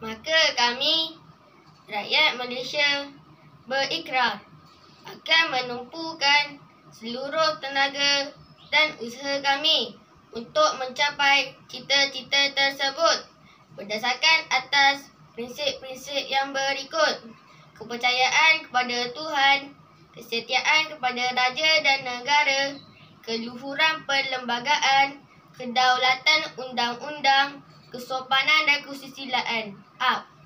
Maka kami, rakyat Malaysia, berikrar akan menumpukan seluruh tenaga dan usaha kami untuk mencapai cita-cita tersebut berdasarkan atas prinsip-prinsip yang berikut. Kepercayaan kepada Tuhan, kesetiaan kepada raja dan negara, keluhuran perlembagaan, kedaulatan undang-undang, kesopanan dan kesusilaan. Up.